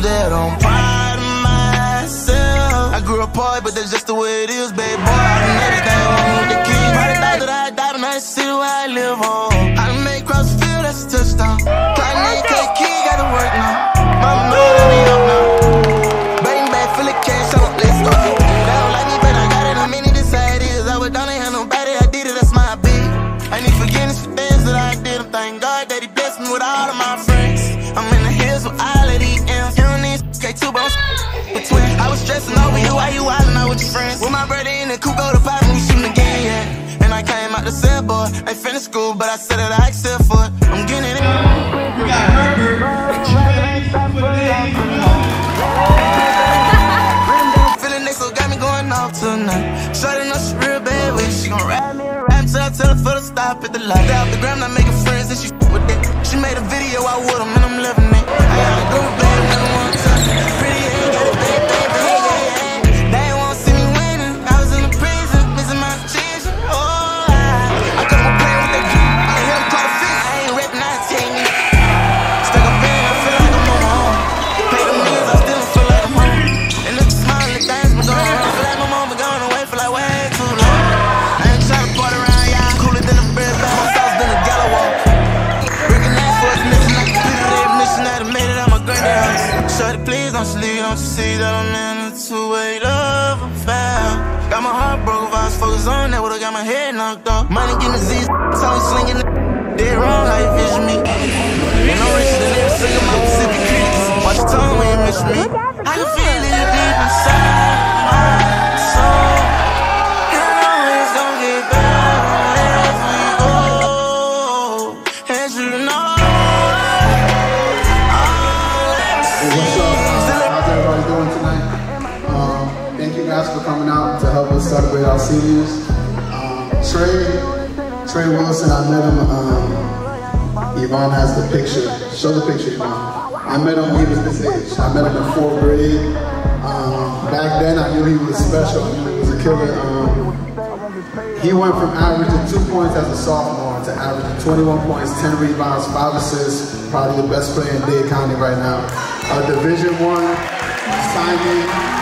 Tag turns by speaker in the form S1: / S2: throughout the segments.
S1: that I'm proud of myself. I grew up poor, but that's just the way it is, baby boy. I done everything wrong with the kid. Probably thought that I died, now the city where I live on. I done made cross the field, that's a touchdown. Cotton AK kid, gotta work now. My that we up now. Bang bag full of cash, I'm let's go. They don't like me, but I got it. I'm in it, this how it is. I was down, ain't had nobody, I did it, that's my beat. I need forgiveness for things that I did. I'm thank God that He blessed me with all of my friends. I'm in the hills with all K2, but I'm between. I was stressing over you while you wildin' out with your friends. With my brother in the coupe, go to pop and we shootin' again, yeah. And I came out the cell, boy. Ain't finished school, but I said that I accept for it. I'm getting it.
S2: We got Herbert, Trey,
S1: Feeling they so got me going off tonight. Shorty know she real bad with it. She gon' rap me around. Till I tell her for the stop at the light. Off the gram, not making friends, and she with that. She made a video out with them, and I'm loving don't you see that I'm in a two-way love affair. Got my heart broke, I was on that, would've got my head knocked off. Money getting Z's, so I'm slinging. Dead wrong, how you vision me. And I'm richer than every single my Pacific critics. Watch your tongue when you miss me. I can feel it deep inside
S3: guys for coming out to help us celebrate our seniors. Um, Trey, Trey Wilson, I met him. Um, Yvonne has the picture. Show the picture, Yvonne. I met him when he was this age. I met him in fourth grade. Um, back then, I knew he was special. He was a killer. Um, he went from averaging two points as a sophomore to averaging 21 points, 10 rebounds, five assists. Probably the best player in Dade County right now. A Division One signing.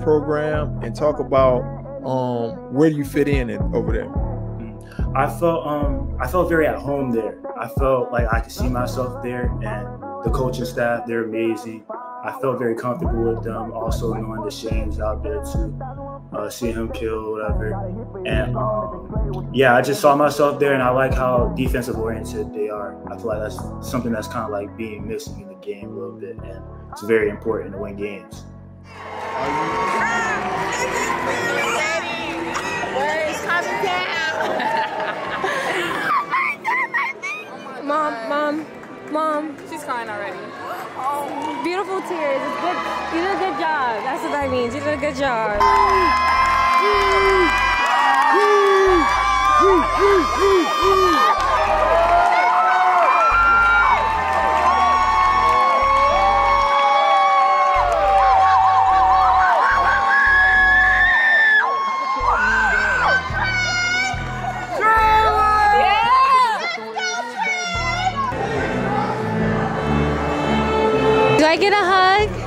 S4: program, and talk about um, where you fit in it over there?
S5: I felt um I felt very at home there. I felt like I could see myself there, and the coaching staff they're amazing. I felt very comfortable with them. Also knowing the Shane's out there too, uh, seeing him kill whatever, and um, yeah, I just saw myself there, and I like how defensive oriented they are. I feel like that's something that's kind of like being missing in the game a little bit, and it's very important to win games.
S6: Mom, mom, mom. She's crying already. Oh, beautiful tears. It's good. You did a good job. That's what that means. You did a good job. Get a hug?